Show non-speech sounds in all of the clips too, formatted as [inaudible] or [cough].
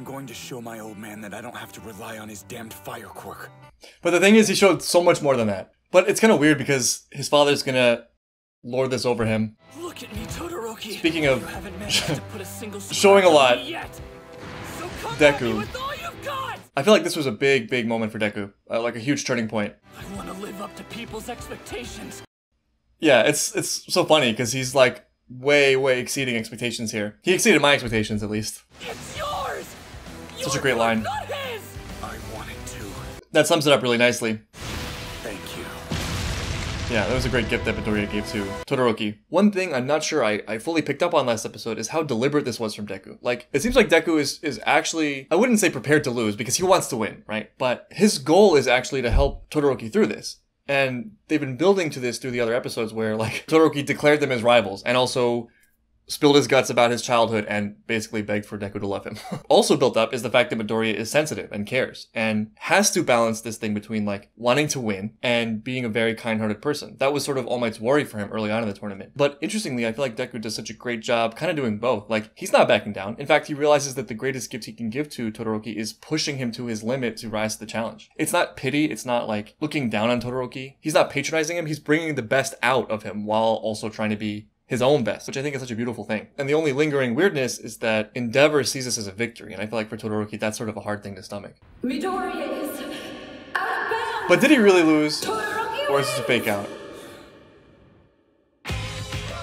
I'm going to show my old man that I don't have to rely on his damned fire quirk. But the thing is, he showed so much more than that. But it's kind of weird because his father's gonna lord this over him. Look at me, Todoroki. Speaking of You haven't managed to put a [laughs] showing a lot. So come Deku. with all you've got. I feel like this was a big, big moment for Deku, uh, like a huge turning point. I want to live up to people's expectations. Yeah, it's it's so funny because he's like way, way exceeding expectations here. He exceeded my expectations at least. It's. Such a great line. I wanted to. That sums it up really nicely. Thank you. Yeah, that was a great gift that Midoriya gave to Todoroki. One thing I'm not sure I, I fully picked up on last episode is how deliberate this was from Deku. Like, it seems like Deku is, is actually, I wouldn't say prepared to lose because he wants to win, right? But his goal is actually to help Todoroki through this. And they've been building to this through the other episodes where, like, [laughs] Todoroki declared them as rivals and also spilled his guts about his childhood and basically begged for Deku to love him. [laughs] also built up is the fact that Midoriya is sensitive and cares and has to balance this thing between like wanting to win and being a very kind-hearted person. That was sort of All Might's worry for him early on in the tournament. But interestingly, I feel like Deku does such a great job kind of doing both. Like he's not backing down. In fact, he realizes that the greatest gift he can give to Todoroki is pushing him to his limit to rise to the challenge. It's not pity, it's not like looking down on Todoroki. He's not patronizing him, he's bringing the best out of him while also trying to be his own best, which I think is such a beautiful thing. And the only lingering weirdness is that Endeavor sees this as a victory, and I feel like for Todoroki, that's sort of a hard thing to stomach. Midoriya is out of bounds. But did he really lose, Todoroki or is this a fake out?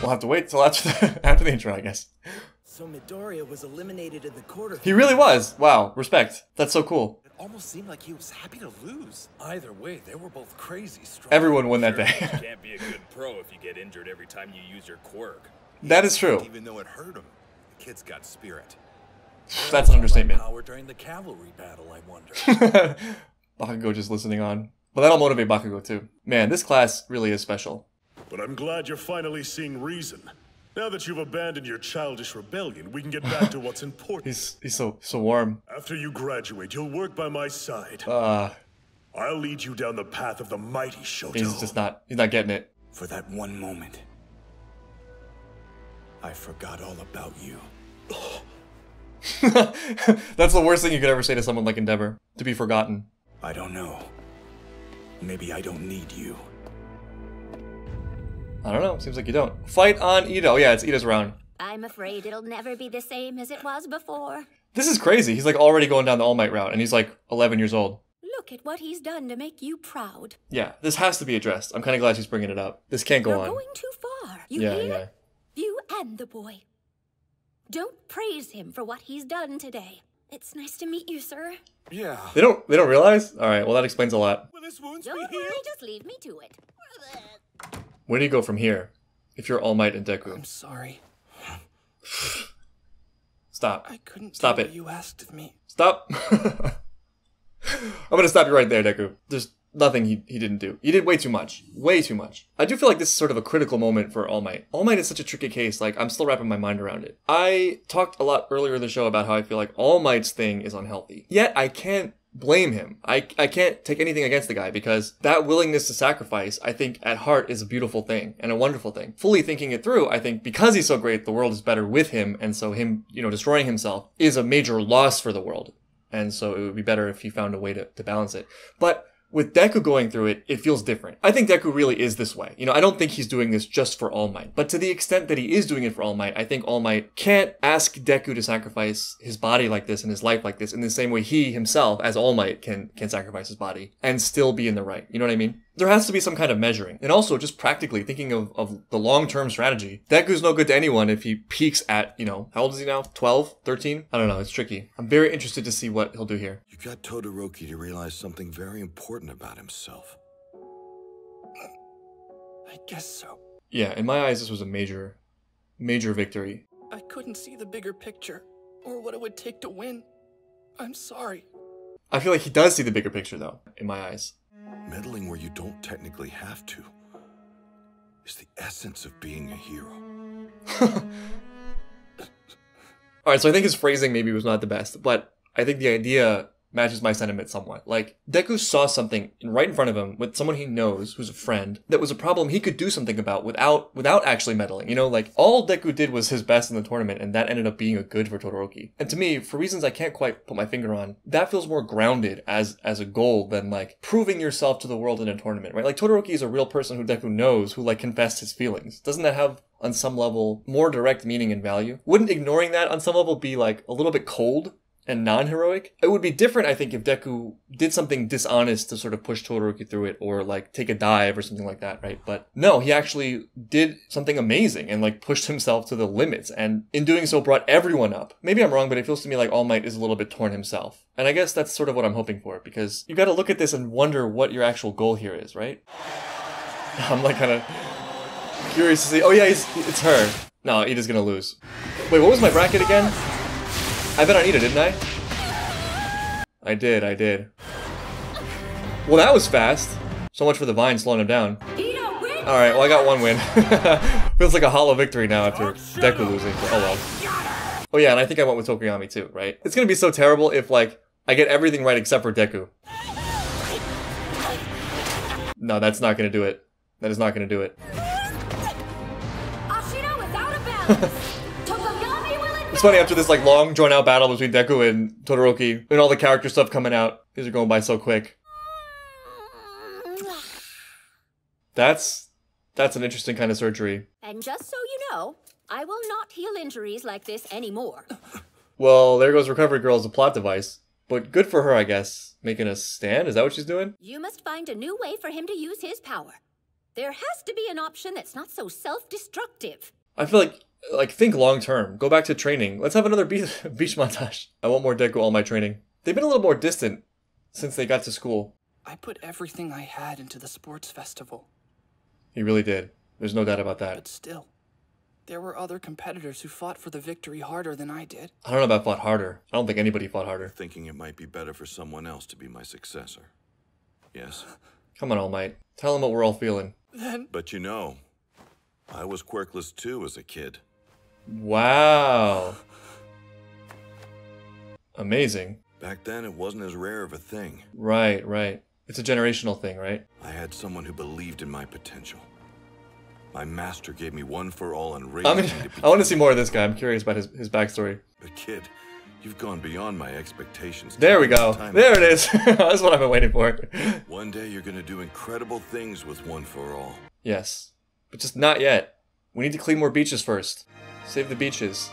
We'll have to wait till after the, [laughs] after the intro, I guess. So Midoriya was eliminated in the quarter. He really was. Wow, respect. That's so cool. It almost seemed like he was happy to lose. Either way, they were both crazy strong. Everyone won that Sure, day. you can't be a good pro if you get injured every time you use your quirk. that is true. Even though it hurt him, the kid's got spirit. That's an understatement. Power during the cavalry battle, I wonder. [laughs] Bakugo just listening on. But that'll motivate Bakugo too. Man, this class really is special. But I'm glad you're finally seeing reason. Now that you've abandoned your childish rebellion, we can get back to what's [laughs] important. He's he's so so warm. After you graduate, you'll work by my side. Uh, I'll lead you down the path of the mighty Shoto. he's just not he's not getting it. For that one moment, I forgot all about you. [laughs] That's the worst thing you could ever say to someone like Endeavor. To be forgotten. I don't know. Maybe I don't need you. I don't know. Seems like you don't. Fight on Iida. Yeah, it's Iida's round. I'm afraid it'll never be the same as it was before. This is crazy. He's like already going down the All Might route, and he's like 11 years old. Look at what he's done to make you proud. Yeah, this has to be addressed. I'm kind of glad she's bringing it up. This can't go You're on. going too far. You Yeah, hear? yeah. You and the boy. Don't praise him for what he's done today. It's nice to meet you, sir. yeah. They don't. They don't realize. All right. Well, that explains a lot. Will this wounds Don't be worry, healed? just leave me to it. Where do you go from here? If you're All Might and Deku, I'm sorry. stop. I couldn't Stop it. what you asked of me. Stop. [laughs] I'm gonna stop you right there, Deku. There's nothing he, he didn't do. He did way too much. Way too much. I do feel like this is sort of a critical moment for All Might. All Might is such a tricky case, like, I'm still wrapping my mind around it. I talked a lot earlier in the show about how I feel like All Might's thing is unhealthy. Yet, I can't blame him. I, I can't take anything against the guy because that willingness to sacrifice, I think, at heart is a beautiful thing and a wonderful thing. Fully thinking it through, I think because he's so great, the world is better with him, and so him, you know, destroying himself is a major loss for the world and so it would be better if he found a way to, to balance it. But with Deku going through it, it feels different. I think Deku really is this way. You know, I don't think he's doing this just for All Might, but to the extent that he is doing it for All Might, I think All Might can't ask Deku to sacrifice his body like this and his life like this in the same way he himself, as All Might, can can sacrifice his body and still be in the right. You know what I mean? There has to be some kind of measuring. And also, just practically thinking of, of the long term strategy, Deku's no good to anyone if he peaks at, you know, how old is he now? 12? 13? I don't know. It's tricky. I'm very interested to see what he'll do here. You got Todoroki to realize something very important about himself. I guess so. Yeah, in my eyes, this was a major, major victory. I couldn't see the bigger picture or what it would take to win. I'm sorry. I feel like he does see the bigger picture, though, in my eyes. Meddling where you don't technically have to is the essence of being a hero. [laughs] All right, so I think his phrasing maybe was not the best, but I think the idea matches my sentiment somewhat. Like, Deku saw something right in front of him with someone he knows who's a friend that was a problem he could do something about without without actually meddling. You know, like all Deku did was his best in the tournament and that ended up being a good for Todoroki. And to me, for reasons I can't quite put my finger on, that feels more grounded as as a goal than like proving yourself to the world in a tournament, right? Like Todoroki is a real person who Deku knows who like confessed his feelings. Doesn't that have on some level more direct meaning and value? Wouldn't ignoring that on some level be like a little bit cold and non-heroic. It would be different, I think, if Deku did something dishonest to sort of push Todoroki through it, or like take a dive or something like that, right? But no, he actually did something amazing and like pushed himself to the limits, and in doing so, brought everyone up. Maybe I'm wrong, but it feels to me like All Might is a little bit torn himself, and I guess that's sort of what I'm hoping for because you got to look at this and wonder what your actual goal here is, right? [laughs] I'm like kind of curious to see. Oh yeah, it's her. No, Iida's gonna lose. Wait, what was my bracket again? I bet on Iida, didn't I? I did, I did. Well, that was fast. So much for the vine slowing him down. Alright, well, I got one win. [laughs] Feels like a hollow victory now after Deku losing. Oh well. Oh yeah, and I think I went with Tokoyami too, right? It's gonna be so terrible if, like, I get everything right except for Deku. No, that's not gonna do it. That is not gonna do it. It's funny after this like long drawn out battle between Deku and Todoroki and all the character stuff coming out. These are going by so quick. That's that's an interesting kind of surgery. And just so you know, I will not heal injuries like this anymore. Well, there goes Recovery Girl as a plot device. But good for her, I guess. Making a stand? Is that what she's doing? You must find a new way for him to use his power. There has to be an option that's not so self-destructive. I feel like like think long term. Go back to training. Let's have another beach, [laughs] beach montage. I want more Deku all my training. They've been a little more distant since they got to school. I put everything I had into the sports festival, He really did. There's no doubt about that. but still, there were other competitors who fought for the victory harder than I did. I don't know about fought harder. I don't think anybody fought harder. Thinking it might be better for someone else to be my successor. Yes. Come on, All Might. Tell him what we're all feeling. Then But you know, I was quirkless too as a kid. Wow. Amazing. Back then, it wasn't as rare of a thing. Right, right. It's a generational thing, right? I had someone who believed in my potential. My master gave me one for all and raised I mean, me to. I want to see more of this guy. I'm curious about his, his backstory. But kid, you've gone beyond my expectations. There we go. There it is. [laughs] That's what I've been waiting for. One day you're gonna do incredible things with one for all. Yes. But just not yet. We need to clean more beaches first. Save the beaches.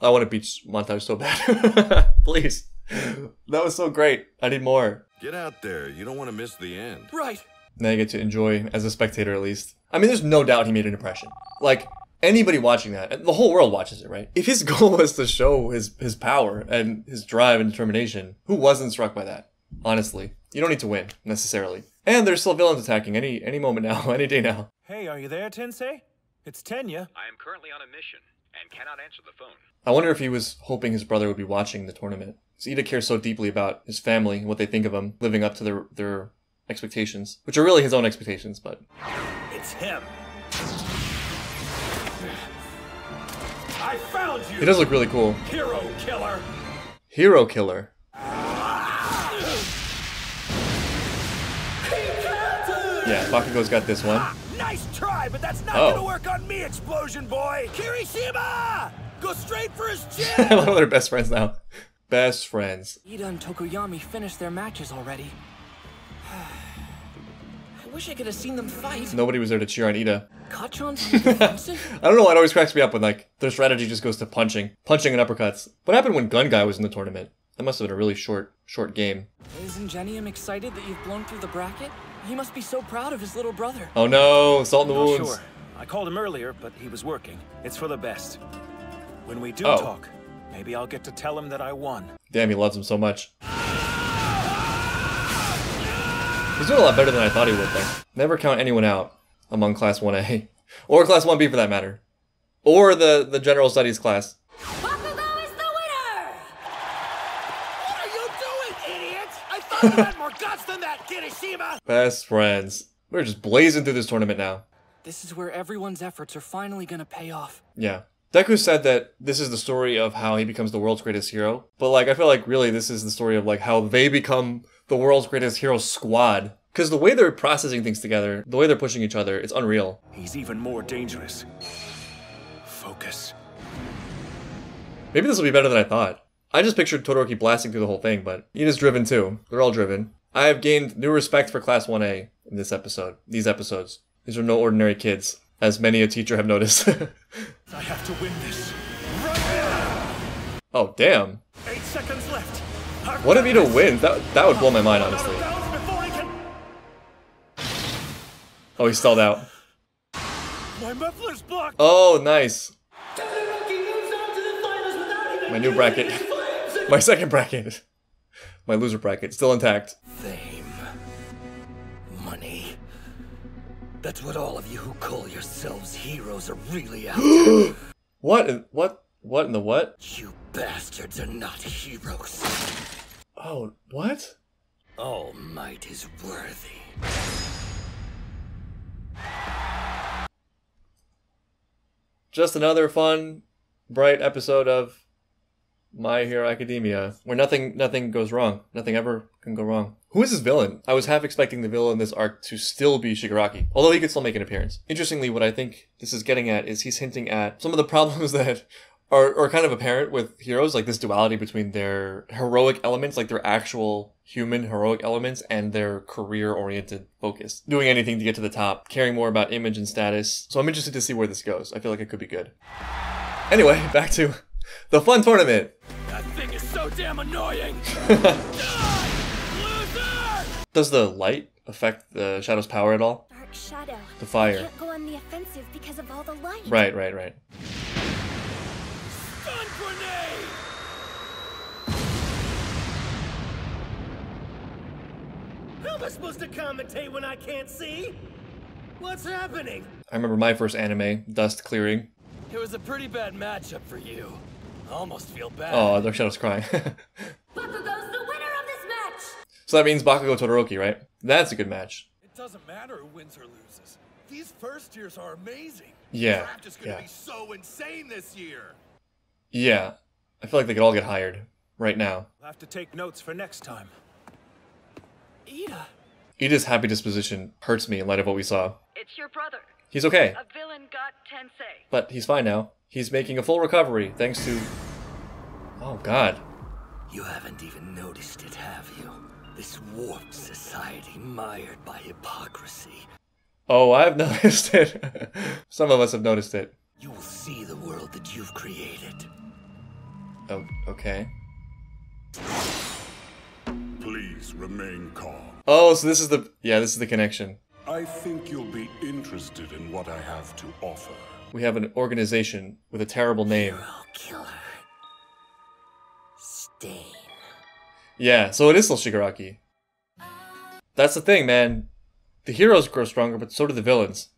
I want a beach montage so bad. [laughs] Please. That was so great. I need more. Get out there. You don't want to miss the end. right. Now you get to enjoy as a spectator at least. I mean, there's no doubt he made an impression. Like anybody watching that, the whole world watches it, right? If his [laughs] goal was to show his his power and his drive and determination, who wasn't struck by that? Honestly, you don't need to win necessarily. And there's still villains attacking any any moment now, [laughs] any day now. Hey, are you there, Tensei? It's Tenya. I am currently on a mission and cannot answer the phone. I wonder if he was hoping his brother would be watching the tournament. 'Cause Iida cares so deeply about his family and what they think of him, living up to their their expectations, which are really his own expectations. But It's him. I found you, he does look really cool. hero killer. Hero killer. Ah! Yeah, Bakugo's got this one. Nice try, but that's not Oh. gonna work on me, explosion boy. Kirishima! Go straight for his [laughs] chin! I chin! love they're best friends now. Best friends. Iida and Tokoyami finished their matches already. [sighs] I wish I could have seen them fight. Nobody was there to cheer on Iida. Kacchan's [laughs] on? I don't know. It always cracks me up when like their strategy just goes to punching, punching and uppercuts. What happened when Gun Guy was in the tournament? That must have been a really short, short game. Isn't Ingenium excited that you've blown through the bracket? He must be so proud of his little brother. Oh no, salt in the Not wounds. sure. I called him earlier, but he was working. It's for the best. When we do Oh. talk, maybe I'll get to tell him that I won. Damn, he loves him so much. He's doing a lot better than I thought he would, though. Never count anyone out among Class 1A. [laughs] Or Class 1B for that matter. Or the, the General Studies class. Bakugo is the winner! What are you doing, idiot? I thought you had [laughs] more guts than that, Kirishima! Best friends. We're just blazing through this tournament now. This is where everyone's efforts are finally gonna pay off. Yeah. Deku said that this is the story of how he becomes the world's greatest hero, but like I feel like really this is the story of like how they become the world's greatest hero squad. Because the way they're processing things together, the way they're pushing each other, it's unreal. He's even more dangerous. Focus. Maybe this will be better than I thought. I just pictured Todoroki blasting through the whole thing, but Iida's driven too. They're all driven. I have gained new respect for Class 1A in this episode. These episodes. These are no ordinary kids, as many a teacher have noticed. [laughs] I have to win this. Right oh, damn. Eight seconds left. Our What if Iida wins? That, that would blow my mind, honestly. bounce before he can... Oh, he stalled out. My muffler's blocked. Oh, nice. My new bracket. My second bracket. My loser bracket. Still intact. Fame. Money. That's what all of you who call yourselves heroes are really [gasps] after. What? in- What? What in the what? you bastards are not heroes. Oh, what? All Might is worthy. Just another fun, bright episode of My Hero Academia, where nothing nothing goes wrong. Nothing ever can go wrong. Who is this villain? I was half expecting the villain in this arc to still be Shigaraki, although he could still make an appearance. Interestingly, what I think this is getting at is he's hinting at some of the [laughs] problems that are, are kind of apparent with heroes, like this duality between their heroic elements, like their actual human heroic elements, and their career oriented focus. Doing anything to get to the top, caring more about image and status. So I'm interested to see where this goes. I feel like it could be good. Anyway, [laughs] back to the fun tournament. That thing is so damn annoying. [laughs] Die, loser! Does the light affect the shadow's power at all? Dark Shadow. The fire. Can't go on the offensive because of all the light. Right, right, right. Stun grenade! How am I supposed to commentate when I can't see? What's happening? I remember my first anime, Dust Clearing. It was a pretty bad matchup for you. I almost feel bad. Oh, Dark Shadow's crying. [laughs] Bakugo's the winner of this match! so that means Bakugo Todoroki, right? That's a good match. It doesn't matter who wins or loses. These first years are amazing. Yeah, Draft is gonna yeah. be so insane this year. Yeah. I feel like they could all get hired right now. I'll have to take notes for next time. Iida. Iida's happy disposition hurts me in light of what we saw. It's your brother. He's okay, A villain got Tensei. but he's fine now. He's making a full recovery thanks to. Oh, God. You haven't even noticed it, have you? This warped society mired by hypocrisy. Oh, I've [laughs] noticed it. Some of us have noticed it. You will see the world that you've created. Oh, okay. Please remain calm. Oh, so this is the. Yeah, this is the connection. I think you'll be interested in what I have to offer. We have an organization with a terrible name. Hero killer. Stain. Yeah, so it is still Shigaraki. That's the thing, man. The heroes grow stronger, but so do the villains.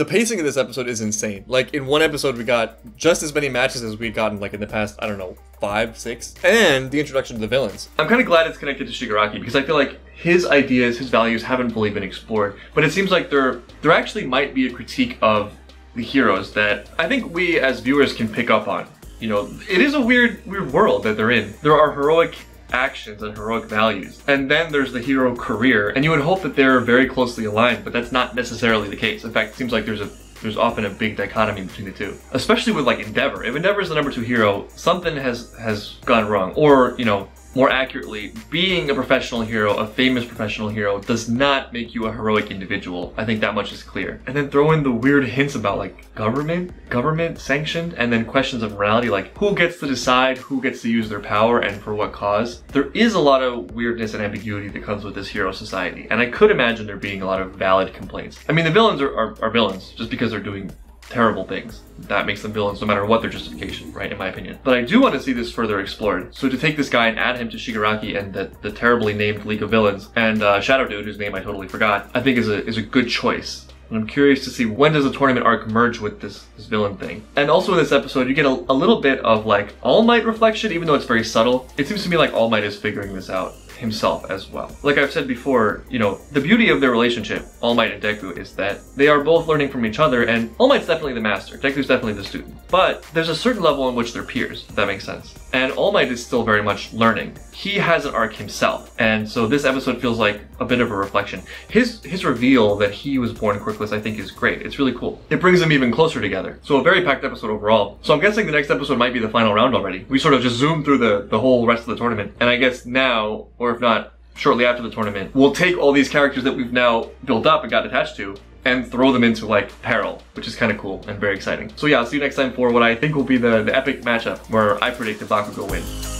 The pacing of this episode is insane. Like in one episode, we got just as many matches as we'd gotten like in the past. I don't know, five, six, and the introduction to the villains. I'm kind of glad it's connected to Shigaraki because I feel like his ideas, his values haven't fully been explored. But it seems like there there actually might be a critique of the heroes that I think we as viewers can pick up on. You know, it is a weird, weird world that they're in. There are heroic actions and heroic values. And then there's the hero career, and you would hope that they're very closely aligned, but that's not necessarily the case. In fact, it seems like there's a there's often a big dichotomy between the two. Especially with like Endeavor. If Endeavor is the number two hero, something has has gone wrong. Or, you know, more accurately, being a professional hero, a famous professional hero, does not make you a heroic individual. I think that much is clear. And then throw in the weird hints about like government, government sanctioned, and then questions of morality, like who gets to decide who gets to use their power and for what cause. There is a lot of weirdness and ambiguity that comes with this hero society, and I could imagine there being a lot of valid complaints. I mean, the villains are, are, are villains just because they're doing terrible things. That makes them villains no matter what their justification, right, in my opinion. But I do want to see this further explored. So to take this guy and add him to Shigaraki and the, the terribly named League of Villains, and uh, Shadow Dude, whose name I totally forgot, I think is a, is a good choice. And I'm curious to see when does the tournament arc merge with this, this villain thing. And also in this episode, you get a, a little bit of like All Might reflection, even though it's very subtle. It seems to me like All Might is figuring this out himself as well. Like I've said before, you know, the beauty of their relationship, All Might and Deku, is that they are both learning from each other, and All Might's definitely the master, Deku's definitely the student. But there's a certain level in which they're peers, if that makes sense. And All Might is still very much learning. He has an arc himself, and so this episode feels like a bit of a reflection. His his reveal that he was born quirkless, I think, is great. It's really cool. It brings them even closer together. So a very packed episode overall. So I'm guessing the next episode might be the final round already. We sort of just zoom through the the whole rest of the tournament, and I guess now, or if not, shortly after the tournament, we'll take all these characters that we've now built up and got attached to and throw them into like peril, which is kind of cool and very exciting. So yeah, I'll see you next time for what I think will be the, the epic matchup where I predict the Bakugo win.